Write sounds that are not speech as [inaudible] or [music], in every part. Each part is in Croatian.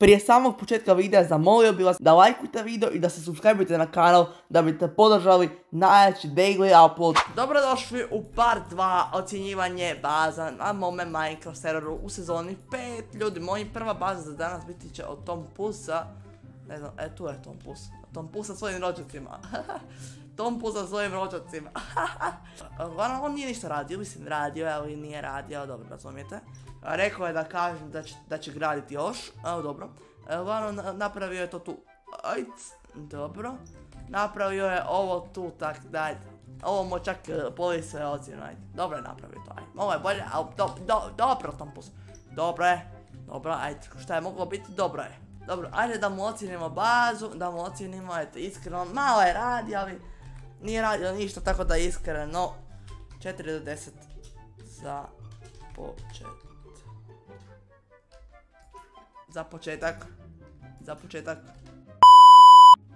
Prije samog početka videa zamolio bih vas da lajkujte video i da se subscribe na kanal da biste podržali najjači daily upload. Dobrodošli u part 2 ocjenjivanje baza na mome Minecraft serveru u sezoni 5. Ljudi, moji prva baza za danas biti će od Tom Pusa. Ne znam, e tu je Tom Pus. Tom Pus sa svojim rođacima. [laughs] Tom Pus sa svojim rođacima. [laughs] Uglavnom, on nije ništa radio, mislim radio, ali nije radio, dobro razumijete. Rekao je da kažem da će, da će graditi još, evo dobro. Uglavnom, napravio je to tu. Ajc, dobro. Napravio je ovo tu, tak daj. Ovo mu čak poli sve ocjenu, ajde. Dobro je napravio to, ajde. Ovo je bolje, ali do, do, dobro Tom Pus. Dobro je, dobro, ajde. Šta je moglo biti, dobro je. Dobro, ajde da mu ocjenimo bazu, da mu ocjenimo, eto, iskreno, malo je radi, ali nije radio ništa, tako da iskreno, 4 do 10 za početak. Za početak, za početak.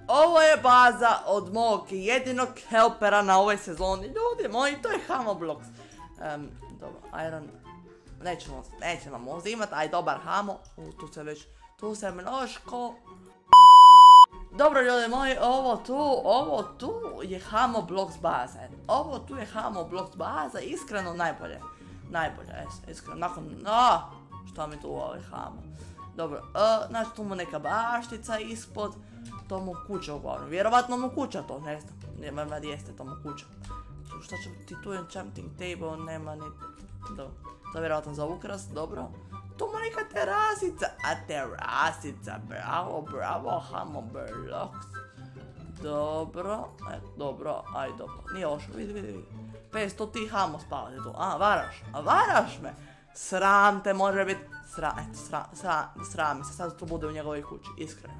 Ovo je baza od mog jedinog helpera na ovoj sezoni. Ljudi moji, to je Hamoblox. Um, dobro, Iron... Nećemo, nećemo uzimat, aj dobar Hamo. U, tu se već tu se mnoško. Dobro ljudi moji, ovo tu, ovo tu je Hamo Blocks baza. Ovo tu je Hamo Blocks baza, iskreno najbolje. Najbolje, iskreno, nakon, a, šta mi tu ovaj Hamo. Dobro, uh, znači tu mu neka baštica ispod, to mu kuća uglavnom, vjerovatno mu kuća to, ne znam, nema da jeste to mu kuća. Šta će ti tu enchanting table, nema ni, dobro, to je vjerovatno za ukras, dobro. Neka terasica, a terasica, bravo, bravo, Hammerblocks. Dobro, e, dobro, aj dobro, nije ošlo, vidi, vidi, vidi. 500 ti hamo spavati tu, a, varaš, a varaš me. Sram te može biti, sram, eto, sram, sram se, sad to bude u njegovoj kući, iskreno.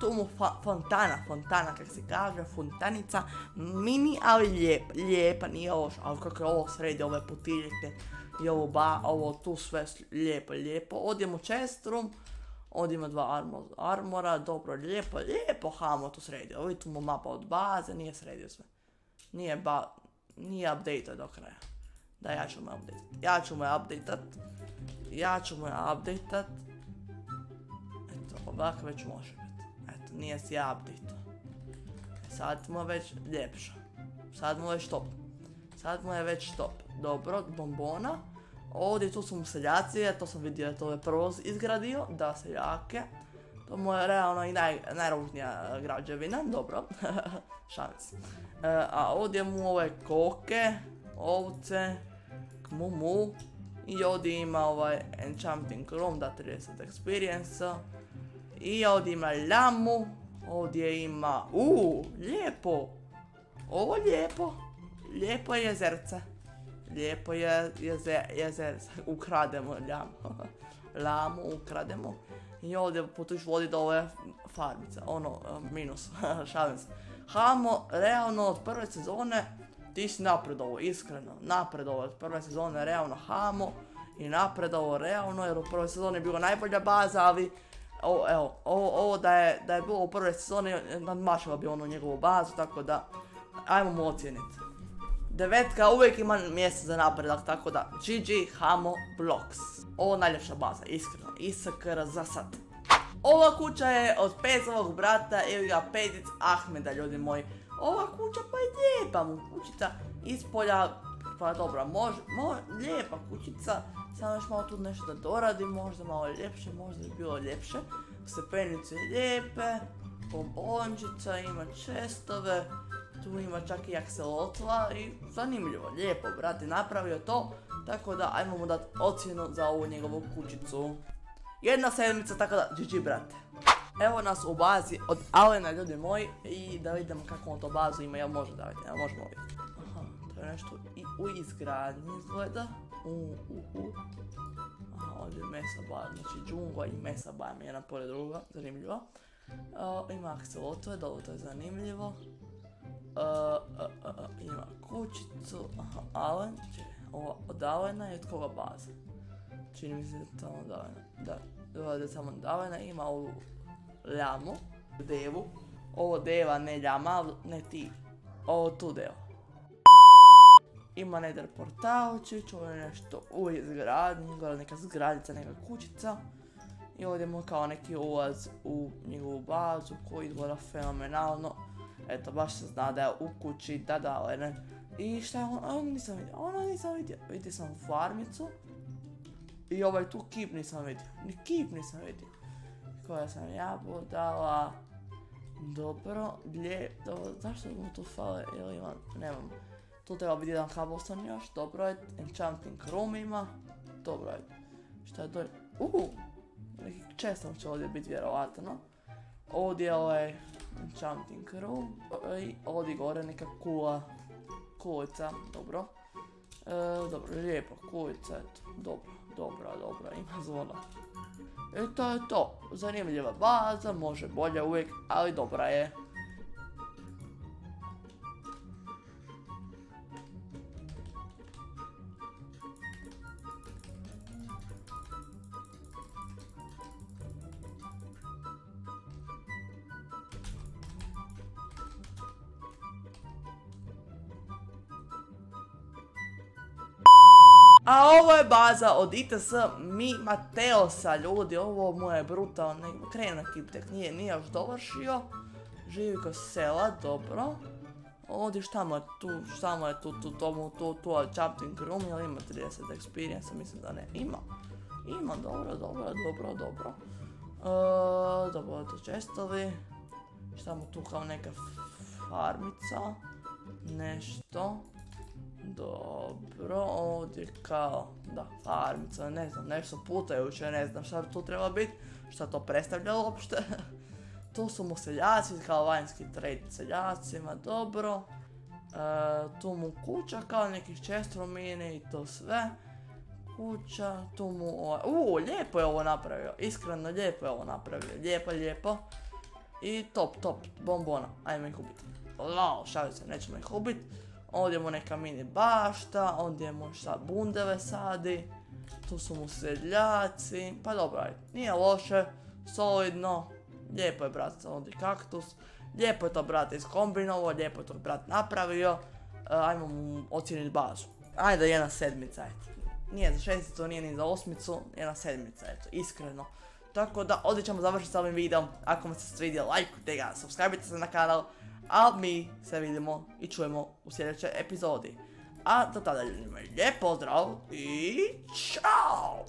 Tu mu fontana, fontana kak se kaže, fontanica, mini, ali lijepa, lijepa, nije ovo, ali kako je ovo sredi, ove putiljke, i ovo ba, ovo tu sve lijepo, lijepo. Odjemo čestrum, odjemo dva armora, dobro, lijepo, lijepo hamo tu sredio. Ovo tu mu mapa od baze, nije sredio sve. Nije ba, nije update do kraja. Da, ja ću mu update. Ja ću mu updateat. Ja ću mu updateat. Eto, ovako već može nije si ja update. Sad mu već ljepša. Sad mu već top. Sad mu je već top. Dobro, bombona. Ovdje tu su mu seljaci, to sam vidio, to je prvo izgradio, da seljake. To mu je realno i naj, najružnija građevina, dobro, [laughs] šans. E, a ovdje mu ove koke, ovce, kmumu. I ovdje ima ovaj Enchanting Room, da 30 experience. I ovdje ima ljamu, ovdje ima, uuu, lijepo. Ovo lijepo, lijepo jezerce. Lijepo je jezer, ukrademo ljamu. [laughs] Lamu ukrademo. I ovdje potuš vodi do ove farmice, ono, e, minus, [laughs] šalim se. Hamo, realno od prve sezone, ti si napredovo, iskreno, napredovo od prve sezone, realno Hamo i napredovo realno, jer u prvoj sezoni je bila najbolja baza, ali evo, ovo, da, je, da je bilo u prvoj sezoni, nadmašila bi ono njegovu bazu, tako da, ajmo mu ocijeniti. Devetka uvijek ima mjesto za napredak, tako da GG Hamo Blocks. Ovo najljepša baza, iskreno. Isakr za sad. Ova kuća je od Pezovog brata ili ga Pedic Ahmeda, ljudi moji. Ova kuća pa je lijepa mu kućica ispolja, pa dobro, može, lijepa kućica. Samo još malo tu nešto da doradi, možda malo ljepše, možda bi bilo ljepše. Stepenice lijepe, bombončica, ima čestove. Tu ima čak i akselotla i zanimljivo, lijepo, brate, napravio to. Tako da, ajmo mu dati ocjenu za ovu njegovu kućicu. Jedna sedmica, tako da, GG, brate. Evo nas u bazi od Alena, ljudi moji, i da vidimo kako on to bazu ima, jel može da vidim, jel možemo vidjeti. Nešto i u izgradnji izgleda. U, u, u. Aha, ovdje je mesa bar, znači džungla i mesa bar mi jedna pored druga, zanimljivo. ima akselotve, dobro, to je zanimljivo. Uh, ima kućicu, aha, Alen, ova od Alena je od koga baza? Čini mi se da je tamo od da, da je samo od ima ovu ljamu, devu, ovo deva, ne ljama, ne ti, ovo tu devo. Ima nether portalčić, ovo je nešto u izgradnji, gleda neka zgradica, neka kućica. I ovdje imamo kao neki ulaz u njegovu bazu koji izgleda fenomenalno. Eto, baš se zna da je u kući, da da, ne. I šta je on, on nisam vidio, ono nisam vidio. Vidio sam farmicu. I ovaj tu kip nisam vidio, ni kip nisam vidio. Koja sam ja dala. Dobro, lijepo, zašto mu tu fale, ili imam, nemam. Tu treba biti jedan cobblestone još, dobro je, enchanting room ima, dobro je. Šta je dolje? Uuu, neki chestom će ovdje biti vjerovatno. Ovdje je ovaj enchanting room, i ovdje gore neka kula, kulica, dobro. E, dobro, lijepo, kulica, eto, dobro, dobra, dobra, ima zvono. I to je to. Zanimljiva baza, može bolje uvijek, ali dobra je. A ovo je baza od ITS Mi Mateosa, ljudi, ovo mu je krene ekip tek nije, nije još dovršio. Živi ko sela, dobro. Ovdje šta mu je tu, šta mu je tu, tu, tu, tu, tu, jumping room, jel ima 30 experience, mislim da ne, ima. Ima, dobro, dobro, dobro, dobro. E, dobro, to čestovi. Šta mu tu kao neka farmica, nešto. Dobro, ovdje kao, da, farmica, ne znam, nešto putajuće, ne znam šta tu treba biti, šta to predstavlja uopšte. [laughs] tu su mu seljaci, kao vanjski trade seljacima, dobro. E, tu mu kuća kao nekih čestromine i to sve. Kuća, tu mu ovaj, uuu, lijepo je ovo napravio, iskreno lijepo je ovo napravio, lijepo, lijepo. I top, top, bombona, ajmo ih ubiti. Lao, šalim se, nećemo ih ubiti. Ovdje mu neka mini bašta, ovdje mu šta bundeve sadi. Tu su mu seljaci, pa dobro, nije loše, solidno. Lijepo je brat ovdje kaktus. Lijepo je to brat iskombinovo, lijepo je to brat napravio. E, ajmo mu ocijeniti bazu. Ajde, jedna sedmica, eto. Nije za šesticu, nije ni za osmicu, jedna sedmica, eto, iskreno. Tako da, ovdje ćemo završiti s ovim videom. Ako vam se svidio, lajkujte ga, subscribe se na kanal. A mi se vidimo i čujemo u sljedećoj epizodi. A do tada ljudima lijep pozdrav i čao!